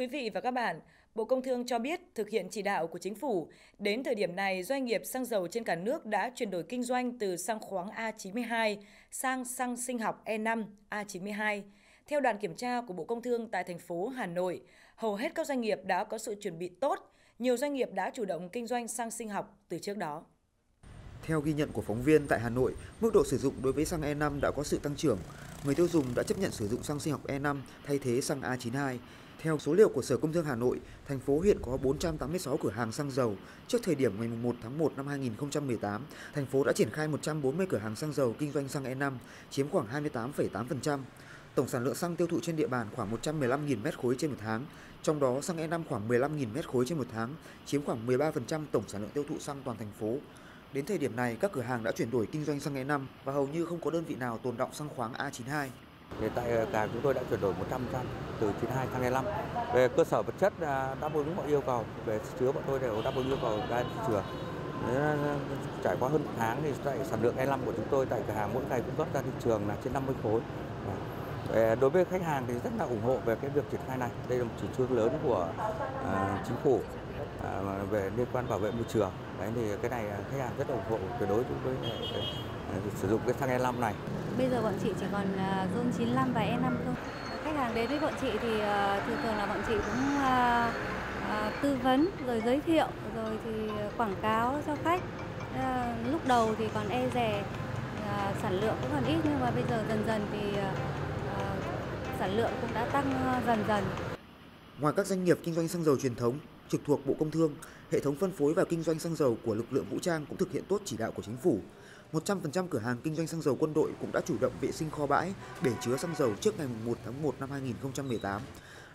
quý vị và các bạn, Bộ Công Thương cho biết thực hiện chỉ đạo của chính phủ, đến thời điểm này doanh nghiệp xăng dầu trên cả nước đã chuyển đổi kinh doanh từ xăng khoáng A92 sang xăng sinh học E5 A92. Theo đoàn kiểm tra của Bộ Công Thương tại thành phố Hà Nội, hầu hết các doanh nghiệp đã có sự chuẩn bị tốt, nhiều doanh nghiệp đã chủ động kinh doanh xăng sinh học từ trước đó. Theo ghi nhận của phóng viên tại Hà Nội, mức độ sử dụng đối với xăng E5 đã có sự tăng trưởng. Người tiêu dùng đã chấp nhận sử dụng xăng sinh học E5 thay thế xăng A92. Theo số liệu của Sở Công Thương Hà Nội, thành phố hiện có 486 cửa hàng xăng dầu. Trước thời điểm ngày 1 tháng 1 năm 2018, thành phố đã triển khai 140 cửa hàng xăng dầu kinh doanh xăng E5, chiếm khoảng 28,8%. Tổng sản lượng xăng tiêu thụ trên địa bàn khoảng 115.000 mét khối trên một tháng, trong đó xăng E5 khoảng 15.000 mét khối trên một tháng, chiếm khoảng 13% tổng sản lượng tiêu thụ xăng toàn thành phố. Đến thời điểm này, các cửa hàng đã chuyển đổi kinh doanh xăng E5 và hầu như không có đơn vị nào tồn động xăng khoáng A92 thì tại ờ, cả chúng tôi đã chuyển đổi 100% từ 92 sang 25. Về cơ sở vật chất à, đáp ứng mọi yêu cầu, về chứa bọn tôi đều đáp ứng yêu cầu ra thị trường. À, trải qua hơn một tháng thì tại sản lượng E5 của chúng tôi tại cửa hàng mỗi ngày cung cấp ra thị trường là trên 50 khối. À, đối với khách hàng thì rất là ủng hộ về cái việc triển khai này. Đây là một chủ trương lớn của uh, chính phủ uh, về liên quan bảo vệ môi trường. Đấy thì cái này khách hàng rất là ủng hộ tuyệt đối với sử dụng cái xăng E5 này. Bây giờ bọn chị chỉ còn à, zone 95 và E5 thôi. Khách hàng đến với bọn chị thì à, thường thường là bọn chị cũng à, tư vấn rồi giới thiệu rồi thì quảng cáo cho khách. Lúc đầu thì còn e rè sản lượng cũng còn ít nhưng mà bây giờ dần dần thì sản lượng cũng đã tăng dần dần. Ngoài các doanh nghiệp kinh doanh xăng dầu truyền thống, trực thuộc Bộ Công Thương, hệ thống phân phối và kinh doanh xăng dầu của lực lượng vũ trang cũng thực hiện tốt chỉ đạo của chính phủ. 100% cửa hàng kinh doanh xăng dầu quân đội cũng đã chủ động vệ sinh kho bãi, để chứa xăng dầu trước ngày 1 tháng 1 năm 2018.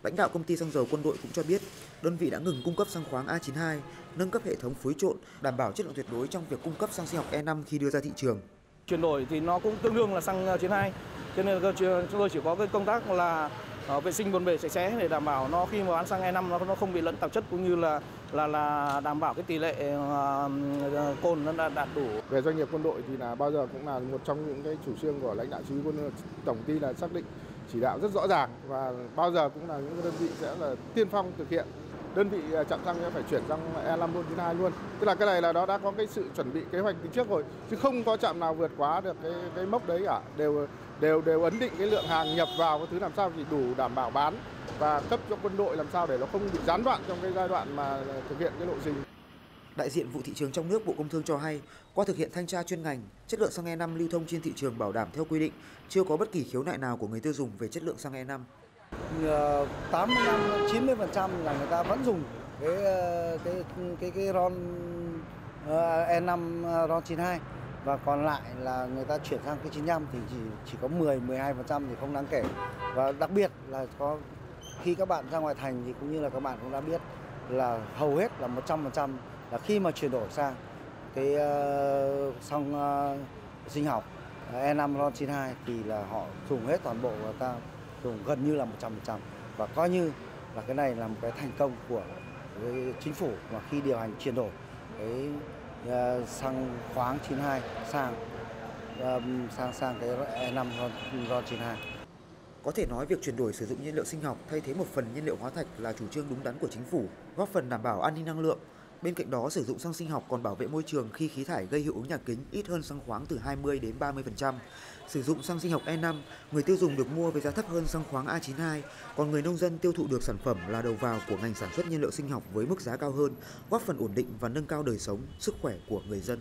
Lãnh đạo công ty xăng dầu quân đội cũng cho biết, đơn vị đã ngừng cung cấp xăng khoáng A92, nâng cấp hệ thống phối trộn, đảm bảo chất lượng tuyệt đối trong việc cung cấp xăng sinh học E5 khi đưa ra thị trường. Chuyển đổi thì nó cũng tương đương là xăng 92, cho nên chúng tôi chỉ có cái công tác là uh, vệ sinh bồn bể sạch sẽ để đảm bảo nó khi mà bán xăng E5 nó nó không bị lẫn tạp chất cũng như là là là đảm bảo cái tỷ lệ uh, cồn nó đạt, đạt đủ. Về doanh nghiệp quân đội thì là bao giờ cũng là một trong những cái chủ trương của lãnh đạo chỉ huy quân tổng ty là xác định chỉ đạo rất rõ ràng và bao giờ cũng là những đơn vị sẽ là tiên phong thực hiện đơn vị à, chạm xăng phải chuyển sang E5 luôn 92 luôn. Tức là cái này là nó đã có cái sự chuẩn bị kế hoạch từ trước rồi chứ không có trạm nào vượt quá được cái cái mốc đấy cả. Đều đều đều ấn định cái lượng hàng nhập vào cái thứ làm sao thì đủ đảm bảo bán và cấp cho quân đội làm sao để nó không bị gián đoạn trong cái giai đoạn mà thực hiện cái lộ trình. Đại diện vụ thị trường trong nước Bộ Công Thương cho hay, qua thực hiện thanh tra chuyên ngành, chất lượng xăng E5 lưu thông trên thị trường bảo đảm theo quy định, chưa có bất kỳ khiếu nại nào của người tiêu dùng về chất lượng xăng E5. Ờ, 85 90% là người ta vẫn dùng cái ờ, cái cái cái RON ờ, E5 RON 92 và còn lại là người ta chuyển sang cái 95 thì chỉ chỉ có 10 12% thì không đáng kể. Và đặc biệt là có khi các bạn ra ngoài thành thì cũng như là các bạn cũng đã biết là hầu hết là 100% là khi mà chuyển đổi sang cái uh, xăng uh, sinh học E5 RON 92 thì là họ dùng hết toàn bộ và ta dùng gần như là 100% và coi như là cái này là một cái thành công của cái chính phủ mà khi điều hành chuyển đổi cái à, uh, xăng khoáng 92 sang um, sang sang cái E5 RON, RON 92. Có thể nói việc chuyển đổi sử dụng nhiên liệu sinh học thay thế một phần nhiên liệu hóa thạch là chủ trương đúng đắn của chính phủ, góp phần đảm bảo an ninh năng lượng. Bên cạnh đó, sử dụng xăng sinh học còn bảo vệ môi trường khi khí thải gây hiệu ứng nhà kính ít hơn xăng khoáng từ 20 đến 30%. Sử dụng xăng sinh học E5, người tiêu dùng được mua với giá thấp hơn xăng khoáng A92, còn người nông dân tiêu thụ được sản phẩm là đầu vào của ngành sản xuất nhiên liệu sinh học với mức giá cao hơn, góp phần ổn định và nâng cao đời sống, sức khỏe của người dân.